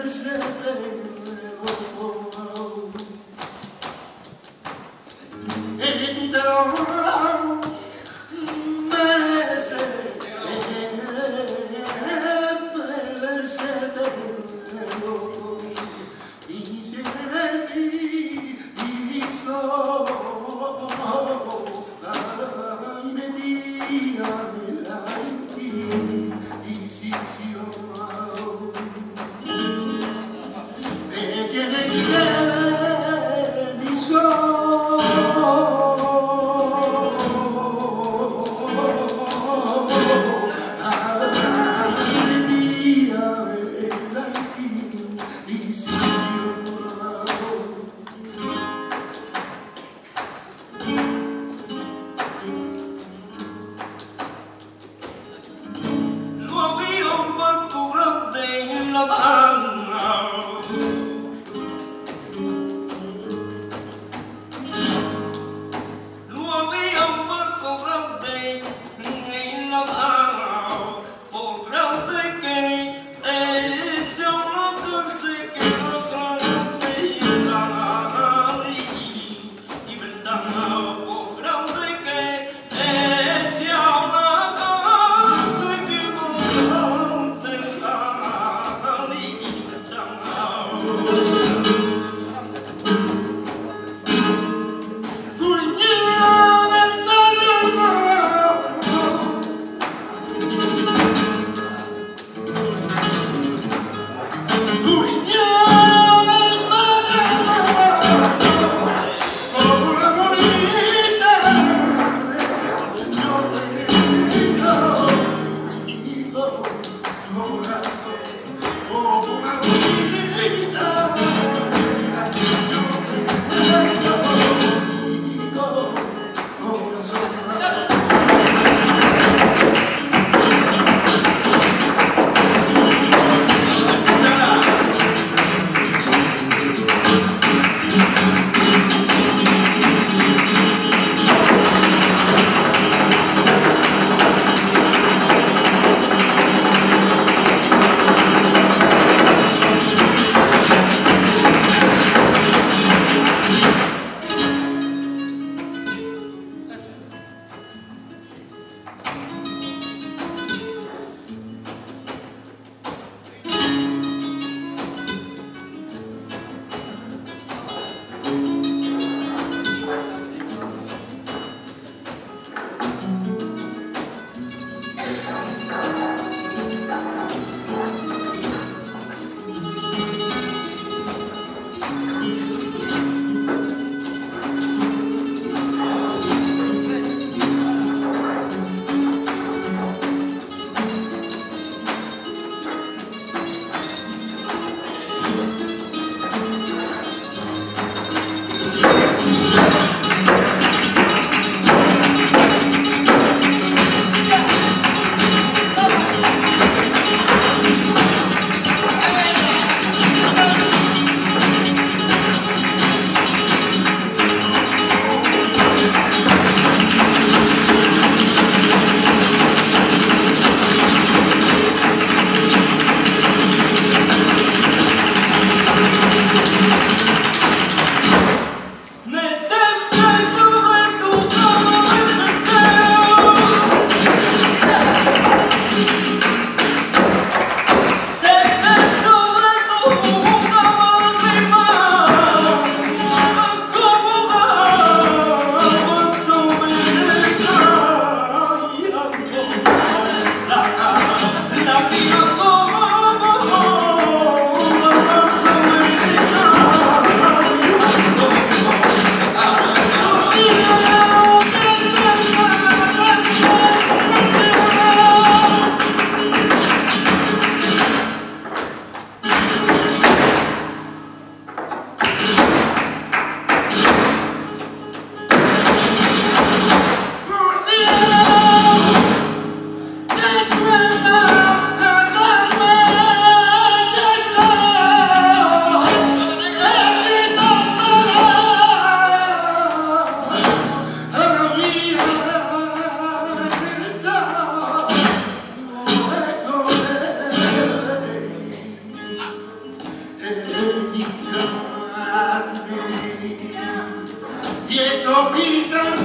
E tu te Israel. no done.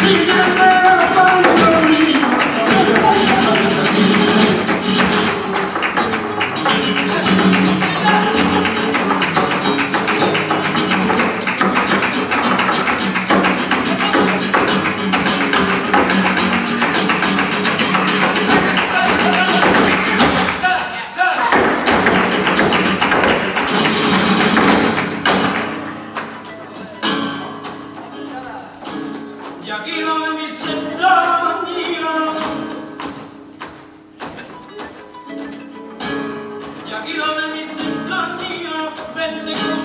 Keep it when